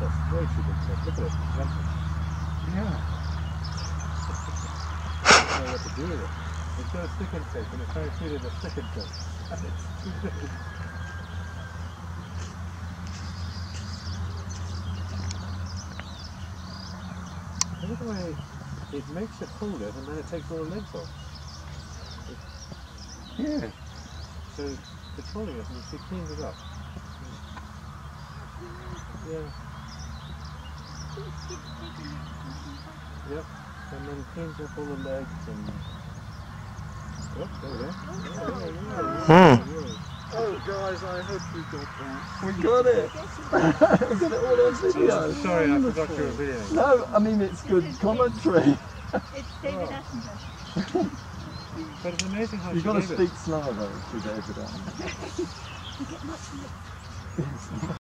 That's way too big. Look at it. Yeah. I don't know what to do with it. It's got a stick insect and it's trying to feed it a stick insect. And it's too big. Look at the way it makes it hold it and then it takes all the legs off. Yeah. So controlling it and she cleans it up. Yeah. Yep. And then cleans up all the legs and. Oh, there we go. Yeah, yeah, yeah. Hmm. Yeah. Oh, guys, I hope we got that. We got it. we got it all on video. Sorry, I forgot your were videoing. No, I mean it's good commentary. It's David Attenborough. But it's amazing how You've she got to speak slower though, to David Allen. You get much